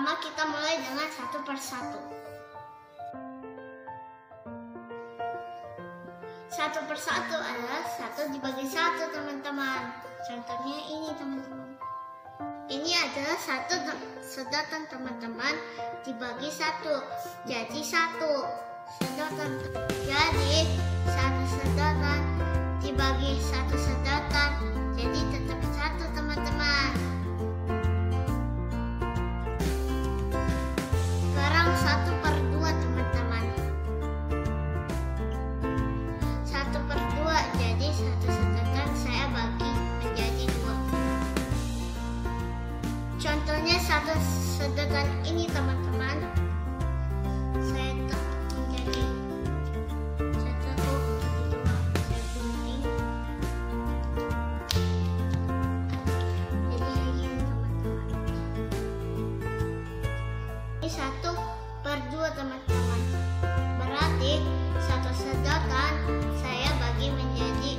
dengan satu per satu. Satu per satu adalah satu dibagi satu teman-teman. Contohnya ini teman-teman. Ini adalah satu sedatan teman-teman dibagi satu. Jadi satu sedatan. Jadi satu sedatan dibagi satu sedatan. Jadi tetap per dua teman-teman. Berarti satu sedotan saya bagi menjadi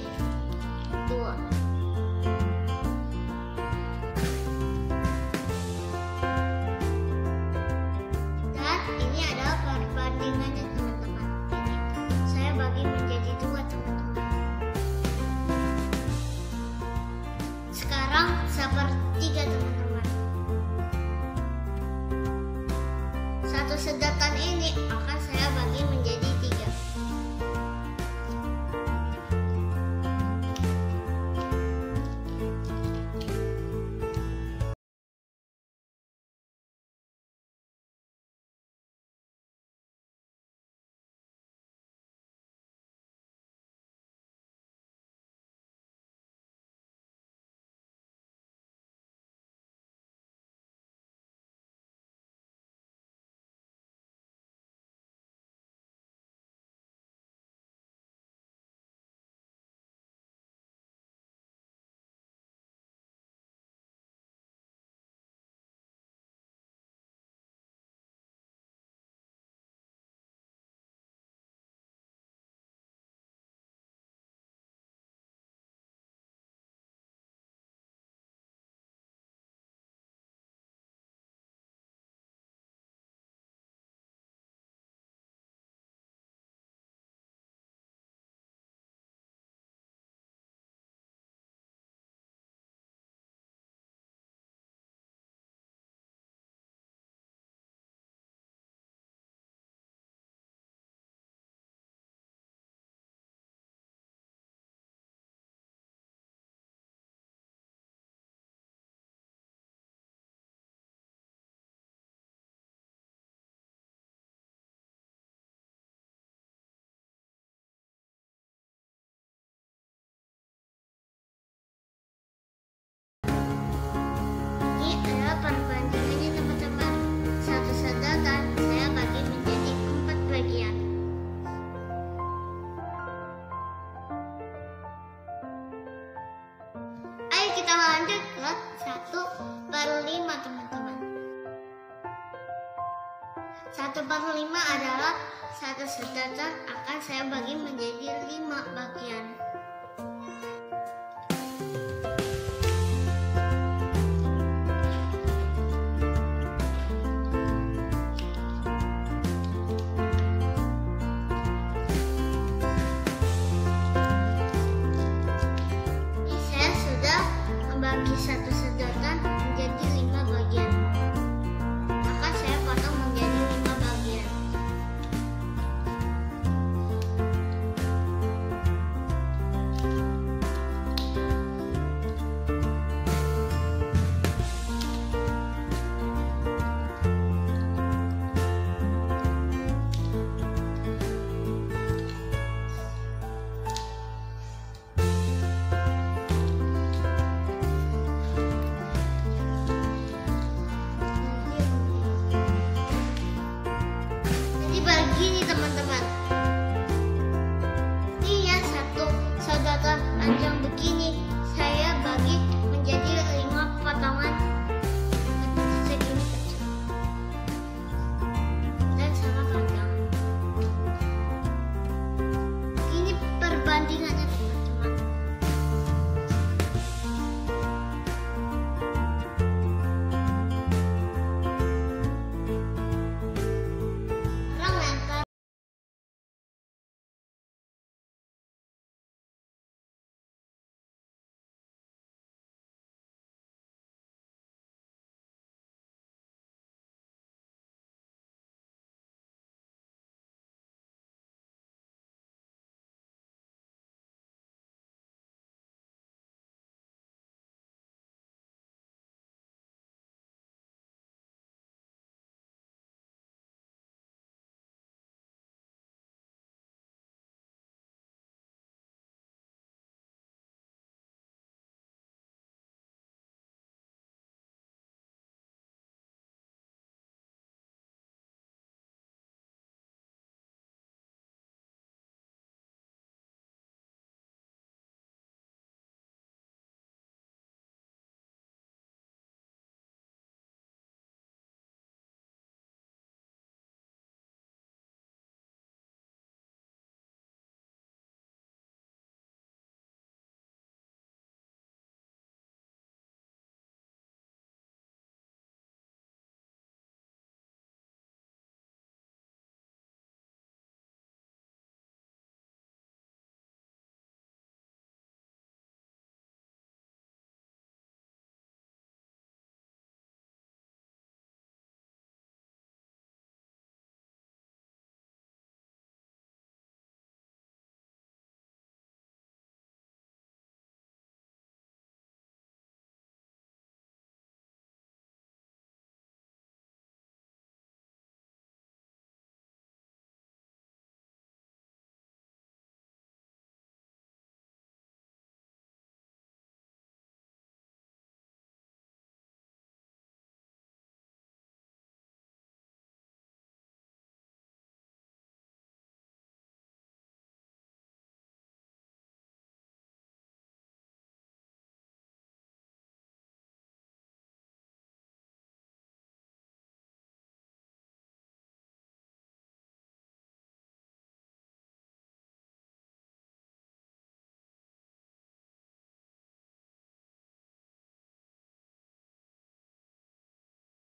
dua. Kita lanjut ke satu per lima teman-teman. Satu per lima adalah satu sedatan akan saya bagi menjadi lima bagian.